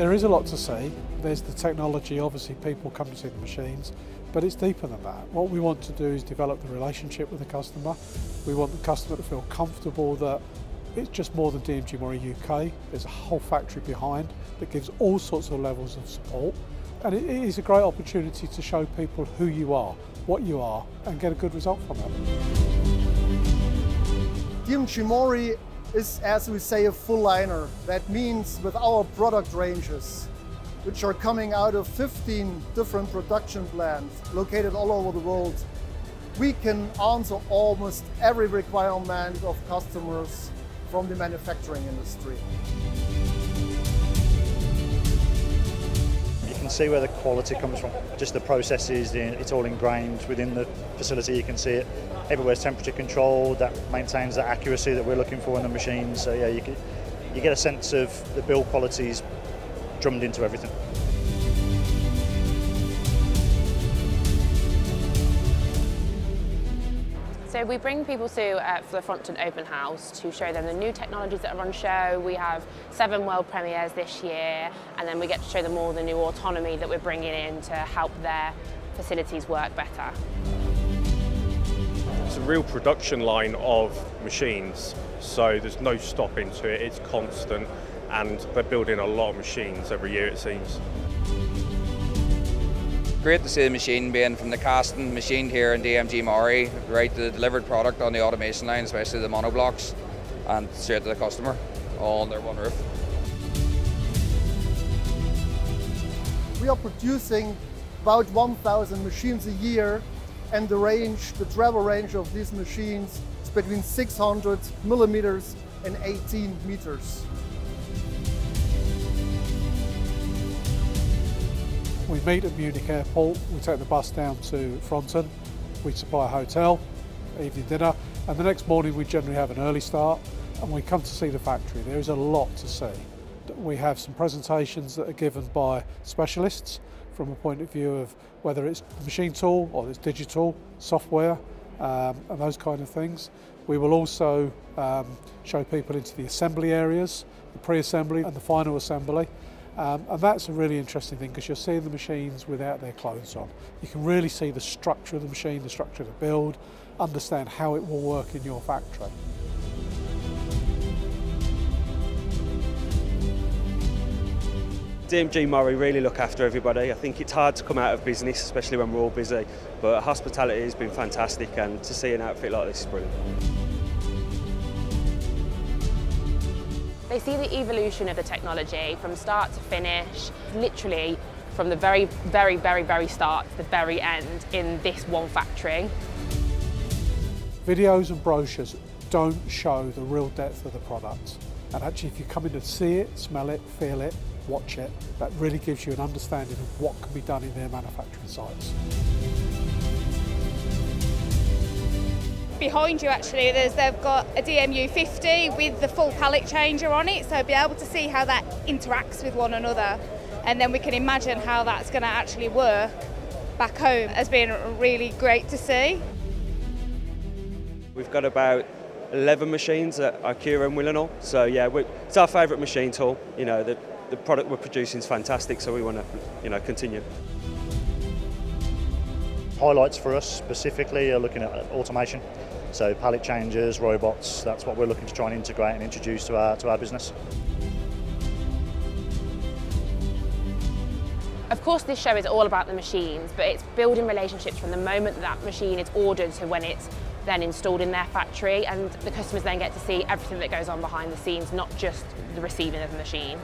There is a lot to see. There's the technology, obviously people come to see the machines, but it's deeper than that. What we want to do is develop the relationship with the customer. We want the customer to feel comfortable that it's just more than DMG Mori UK. There's a whole factory behind that gives all sorts of levels of support. And it is a great opportunity to show people who you are, what you are, and get a good result from it. DMG Mori is, as we say, a full liner. That means with our product ranges, which are coming out of 15 different production plants located all over the world, we can answer almost every requirement of customers from the manufacturing industry. See where the quality comes from, just the processes, it's all ingrained within the facility, you can see it. Everywhere's temperature controlled, that maintains that accuracy that we're looking for in the machines. So yeah, you, can, you get a sense of the build qualities drummed into everything. So we bring people to uh, for the Pfronten Open House to show them the new technologies that are on show. We have seven world premieres this year, and then we get to show them all the new autonomy that we're bringing in to help their facilities work better. It's a real production line of machines, so there's no stopping to it, it's constant, and they're building a lot of machines every year it seems. Great to see the machine being from the casting machine here in DMG Mori, right to the delivered product on the automation line, especially the monoblocks, and straight to the customer, all under one roof. We are producing about 1,000 machines a year and the range, the travel range of these machines is between 600 millimeters and 18 meters. We meet at Munich Airport, we take the bus down to Pfronten, we supply a hotel, evening dinner, and the next morning we generally have an early start and we come to see the factory. There is a lot to see. We have some presentations that are given by specialists from a point of view of whether it's machine tool or it's digital, software, um, and those kind of things. We will also um, show people into the assembly areas, the pre-assembly and the final assembly. Um, and that's a really interesting thing because you're seeing the machines without their clothes on. You can really see the structure of the machine, the structure of the build, understand how it will work in your factory. DMG Mori really look after everybody. I think it's hard to come out of business, especially when we're all busy, but hospitality has been fantastic and to see an outfit like this is brilliant. They see the evolution of the technology from start to finish, literally from the very, very, very, very start to the very end in this one factory. Videos and brochures don't show the real depth of the product. And actually, if you come in and see it, smell it, feel it, watch it, that really gives you an understanding of what can be done in their manufacturing sites. Behind you actually there's they've got a DMU 50 with the full pallet changer on it so be able to see how that interacts with one another and then we can imagine how that's going to actually work back home has been really great to see. We've got about 11 machines at IKEA and Willenhall so yeah it's our favourite machine tool you know the, the product we're producing is fantastic so we want to you know continue. Highlights for us specifically are looking at automation. So pallet changers, robots, that's what we're looking to try and integrate and introduce to our, to our business. Of course this show is all about the machines, but it's building relationships from the moment that, machine is ordered to when it's then installed in their factory and the customers then get to see everything that goes on behind the scenes, not just the receiving of the machine.